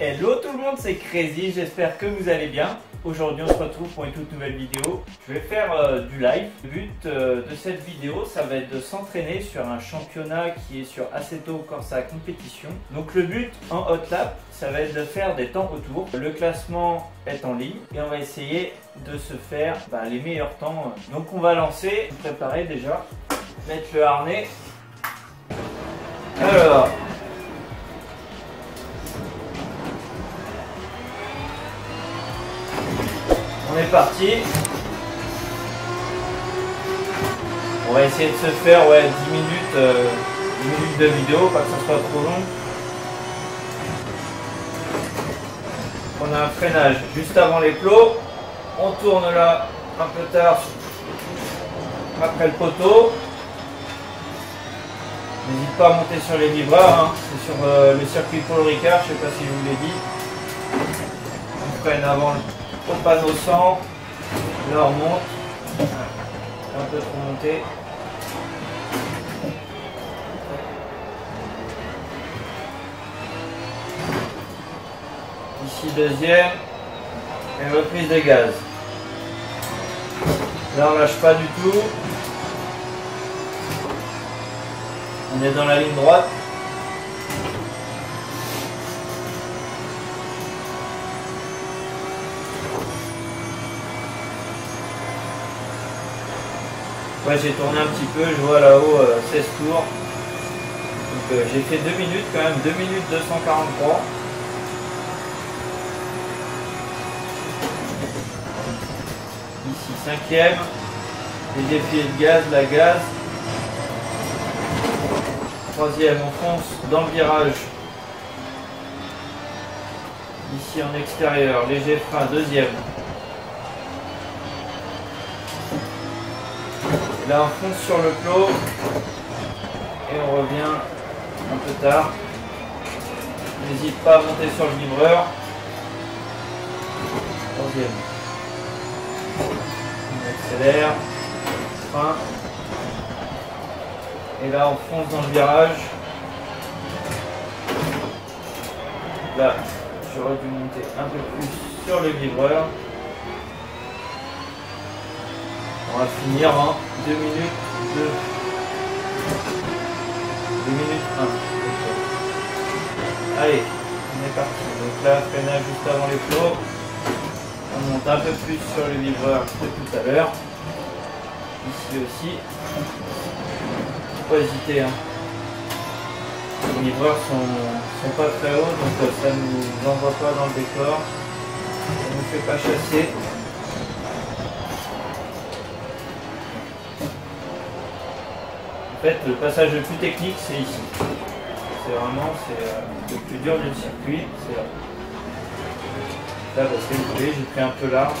Hello tout le monde, c'est Crazy, j'espère que vous allez bien. Aujourd'hui on se retrouve pour une toute nouvelle vidéo. Je vais faire euh, du live. Le but euh, de cette vidéo, ça va être de s'entraîner sur un championnat qui est sur Assetto Corsa Compétition. Donc le but en hot lap, ça va être de faire des temps retour. Le classement est en ligne et on va essayer de se faire bah, les meilleurs temps. Donc on va lancer, préparer déjà, mettre le harnais. Alors, On est parti. On va essayer de se faire ouais, 10 minutes, euh, 10 minutes de vidéo, pas que ça soit trop long. On a un freinage juste avant les plots. On tourne là un peu tard après le poteau. N'hésite pas à monter sur les vibreurs, hein. c'est sur euh, le circuit Paul Ricard, je sais pas si je vous l'ai dit. On freine avant le au panneau 100, là on monte, un peu trop monté. Ici deuxième, et reprise de gaz. Là on lâche pas du tout. On est dans la ligne droite. J'ai tourné un petit peu, je vois là-haut 16 euh, tours. Euh, j'ai fait 2 minutes quand même, 2 minutes 243. Ici cinquième, les défilés de gaz, la gaz. Troisième, on fonce dans le virage. Ici en extérieur, léger frein, deuxième. Là, on fonce sur le clos et on revient un peu tard. N'hésite pas à monter sur le vibreur. On accélère. Frein. Et là, on fonce dans le virage. Là, j'aurais dû monter un peu plus sur le vibreur. On va finir en 2 minutes 2. 2 minutes 1. Allez, on est parti. Donc là, freinage juste avant les flots. On monte un peu plus sur le livreur que tout à l'heure. Ici aussi. Faut pas hésiter. Hein. Les livreurs sont, sont pas très hauts, donc ça ne nous envoie pas dans le décor. Ça ne nous fait pas chasser. Fait, le passage le plus technique, c'est ici. C'est vraiment euh, le plus dur du circuit, c'est là. Là, parce que vous voyez, j'ai pris un peu large.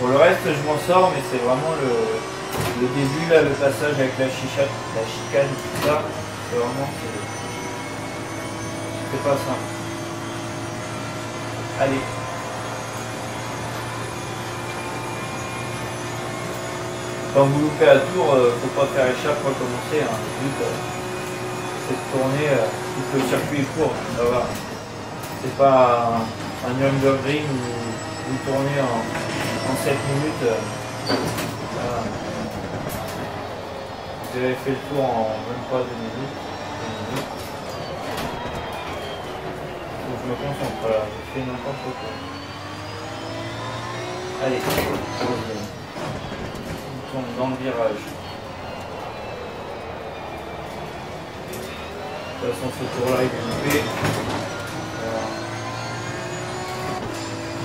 Pour le reste, je m'en sors, mais c'est vraiment le, le, début, là, le passage avec la chicha, la chicane, tout ça. C'est vraiment... C'est pas simple. Allez. Quand vous loupez à tour, euh, faut pas faire échappe pour commencer. Hein. But, euh, c'est de tourner euh, le circuit est court. C'est pas un, un Nürburgring où vous tournez en, en 7 minutes. Vous avez fait le tour en même pas 2 minutes. Me concentre là, je fais n'importe quoi. Allez, on tombe dans le virage. De toute façon, ce tour-là, est loupé.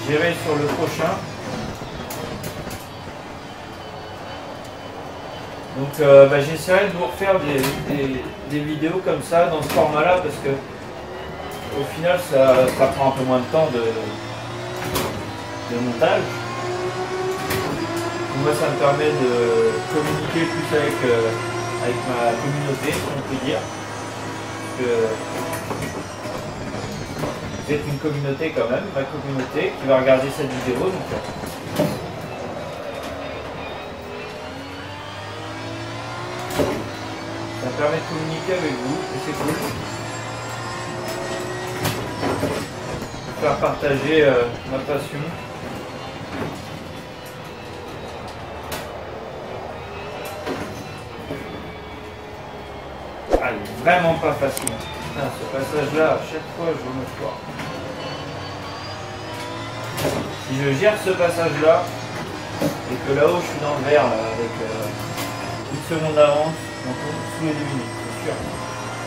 J'irai sur le prochain. Donc euh, bah, j'essaierai de vous refaire des, des, vidéos comme ça dans ce format-là parce que au final, ça, prend un peu moins de temps de, montage. Moi, ça me permet de communiquer plus avec, euh, avec ma communauté, si on peut dire. vous êtes une communauté quand même, ma communauté, qui va regarder cette vidéo. Donc, Ça permet de communiquer avec vous et c'est cool. Partager euh, ma passion. Ah, il est vraiment pas facile. Ce passage-là, à chaque fois, je me foire. Si je gère ce passage-là, et que là-haut, je suis dans le vert, avec euh, une seconde d'avance, on tombe sous les deux minutes, c'est sûr.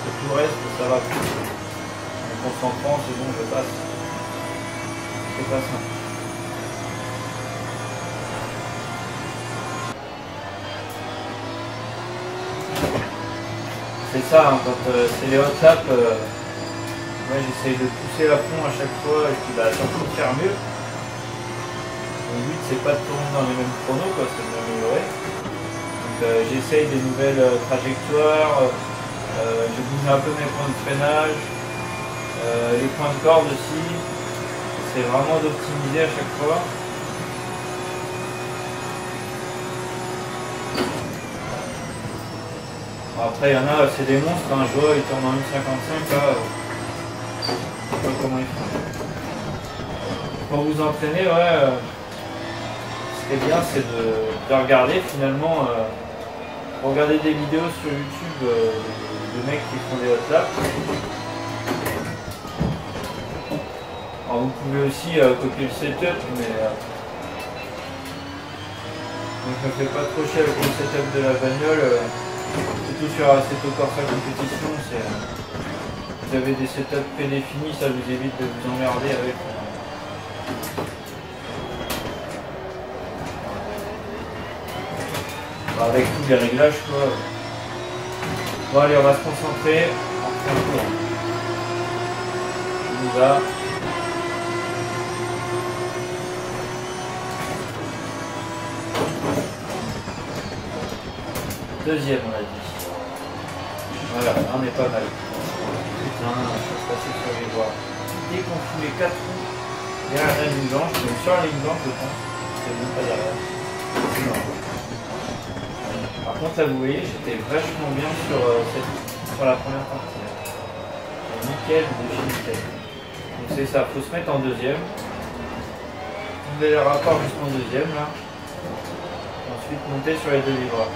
Tout le reste, ça va plus. En concentrant, c'est bon, je passe. C'est simple. C'est ça, hein, quand euh, c'est les hot laps, euh, moi j'essaye de pousser à fond à chaque fois et puis bah, surtout faire mieux. Mon but c'est pas de tourner dans les mêmes chronos, quoi, c'est de m'améliorer. Euh, j'essaye des nouvelles trajectoires, je bouge un peu mes points de freinage, les points de corde aussi. C'est vraiment d'optimiser à chaque fois. Après, il y en a, c'est des monstres. Hein. Je vois, ils tournent en 1,55 là. Je sais pas comment ils font. Pour vous entraîner, ouais. euh, ce qui est bien, c'est de, de regarder finalement. euh, regarder des vidéos sur YouTube euh, de, mecs qui font des hot. Vous pouvez aussi euh, copier le setup, mais. euh, me fais pas trop chier avec le setup de la bagnole. euh, Surtout sur Assetto Corsa Competition, c'est, euh, vous avez des setups prédéfinis, ça vous évite de vous emmerder avec. euh, bah, avec tous les réglages quoi. Bon allez on va se concentrer, on va. Deuxième on a dit. Voilà, là, on est pas mal. Putain, je vais passer sur les voies. Dès qu'on fout les quatre roues derrière la ligne blanche, même sur la ligne blanche je pense, c'est même derrière. Par contre là vous voyez j'étais vachement bien sur, euh, cette, sur la première partie. Et Nickel de chez nickel. Donc c'est ça, faut se mettre en deuxième. Vous avez le rapport jusqu'en deuxième là. Ensuite monter sur les deux livreurs.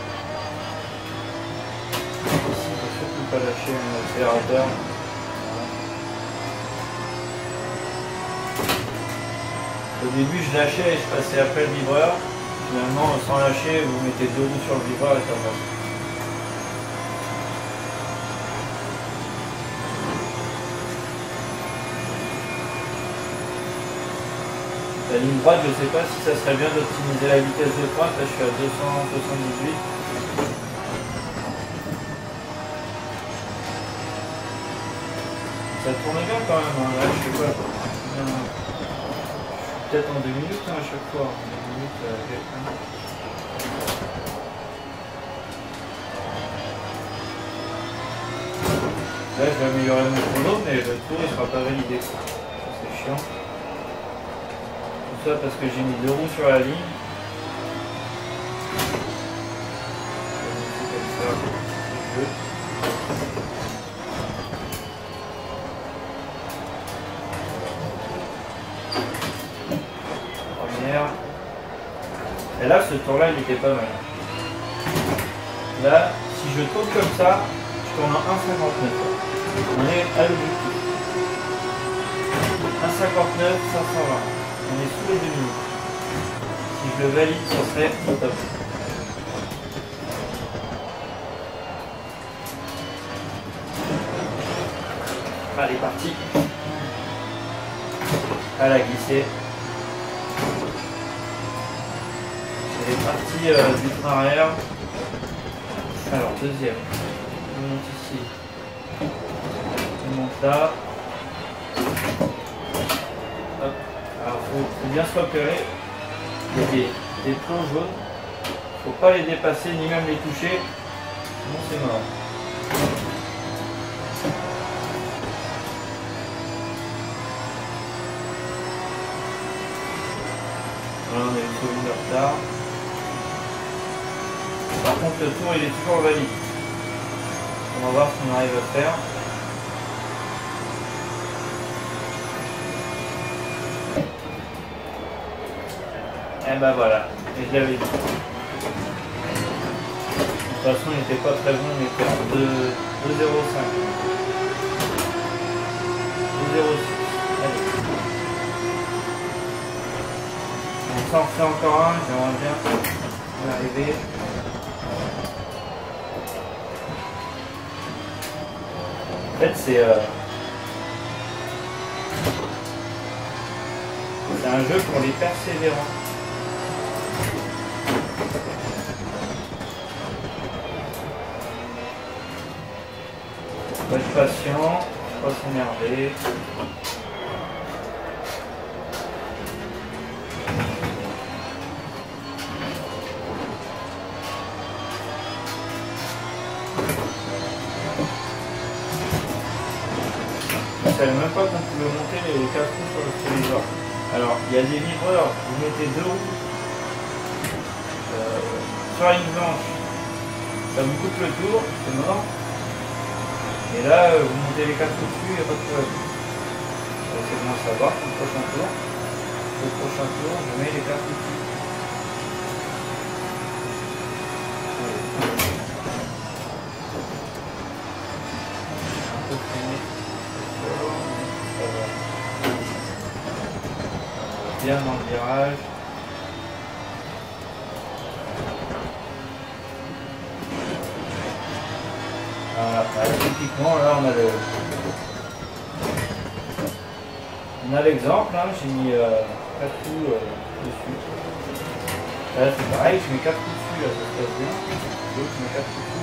Pas lâcher l'accélérateur. Voilà. Au début, je lâchais et je passais après le vibreur. Finalement, sans lâcher, vous mettez deux roues sur le vibreur et ça passe. La ligne droite, je ne sais pas si ça serait bien d'optimiser la vitesse de pointe. Là, je suis à 278. Ça tourne bien quand même. hein. Là, je sais pas. Suis Peut-être en deux minutes hein, à chaque fois. Euh. Là, je vais améliorer mon chrono, mais le tour il sera pas validé. C'est chiant. Tout ça parce que j'ai mis deux roues sur la ligne. Là, ce tour-là, il était pas mal. Là, si je tourne comme ça, je tourne en 1,59. On est à l'objectif. 1,59, 520. On est sous les 2 minutes. Si je le valide, ce serait top. Allez, parti. Elle a glissé. Est partie euh, du train arrière. Alors, deuxième. On monte ici. On monte là. Hop. Alors, faut, faut bien se repérer. Il y a des, plombs jaunes. Faut pas les dépasser ni même les toucher. Sinon, c'est mort. Voilà, on a une seconde de retard. Par contre, le tour, il est toujours valide. On va voir ce qu'on arrive à faire. Et eh ben voilà, et je l'avais dit. De toute façon, il n'était pas très bon, on était en 2,05. 2,06. Allez. On s'en refait encore un, j'aimerais bien arriver. C'est euh, c'est un jeu pour les persévérants. Faut être patient, pas s'énerver. Alors, il y a des livreurs, vous mettez deux roues euh, sur la ligne ça vous coupe le tour, c'est mort. Et là, euh, vous montez les cartes dessus, il n'y a. C'est bon à savoir le prochain tour. Le prochain tour, je mets les cartes dessus. Bien dans le virage. Voilà, typiquement là on a le. On a l'exemple, hein, j'ai mis euh, 4 coups euh, dessus. Là c'est pareil, je mets 4 coups dessus, là ça se passe bien. L'autre je mets 4 coups dessus,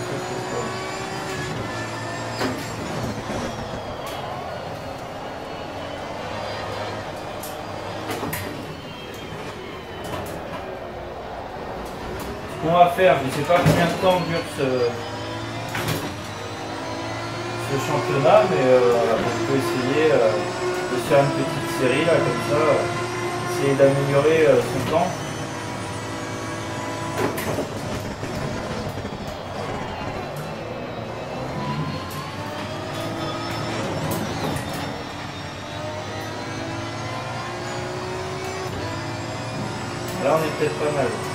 Qu'on va faire, je sais pas combien de temps dure ce, ce championnat, mais euh, on peut essayer euh, de faire une petite série là comme ça, essayer d'améliorer euh, son temps. Là on est peut-être pas mal.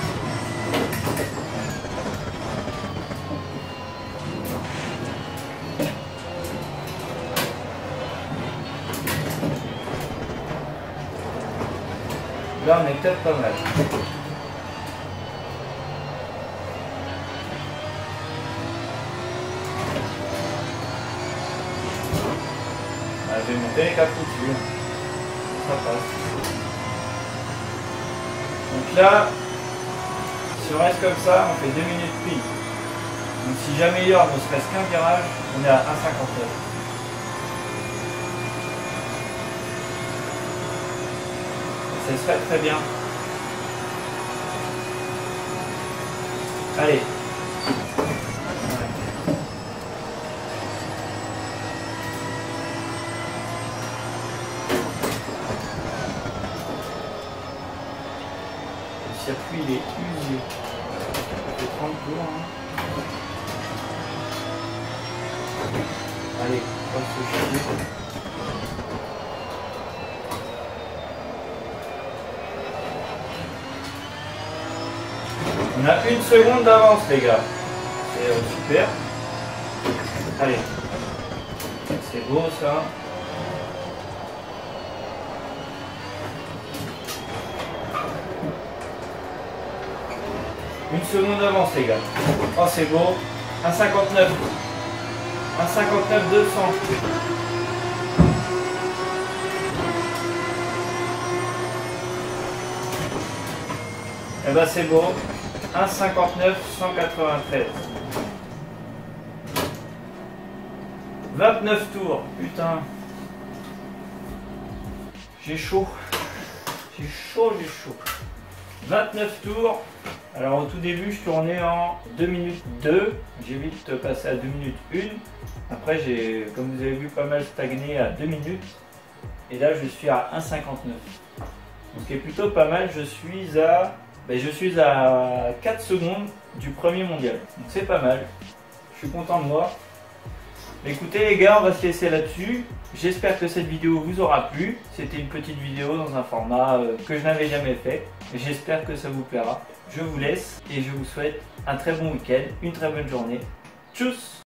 Là, on est peut-être pas mal. Ah, je vais monter les quatre coutures. Ça passe. Donc là, si on reste comme ça, on fait 2 minutes pile. Donc si j'améliore ne serait-ce qu'un virage, on est à 1,59. Ce serait très bien. Allez. Circuit il est usé. Ça fait 30 tours. Hein. Allez, on va se chier. On a une seconde d'avance, les gars. C'est euh, super. Allez. C'est beau, ça. Une seconde d'avance, les gars. Oh, c'est beau. 1,59. 1,59 200. Eh ben c'est beau. 1,59 193. 29 tours, putain. J'ai chaud. J'ai chaud, j'ai chaud. 29 tours. Alors au tout début, je tournais en 2 minutes 2. J'ai vite passé à 2 minutes 1. Après, j'ai, comme vous avez vu, pas mal stagné à 2 minutes. Et là, je suis à 1,59. Donc, ce est plutôt pas mal. Je suis à ben, je suis à 4 secondes du premier mondial. Donc c'est pas mal. Je suis content de moi. Écoutez les gars, on va se laisser là-dessus. J'espère que cette vidéo vous aura plu. C'était une petite vidéo dans un format euh, que je n'avais jamais fait. J'espère que ça vous plaira je vous laisse et je vous souhaite un très bon week-end, une très bonne journée. Tchuss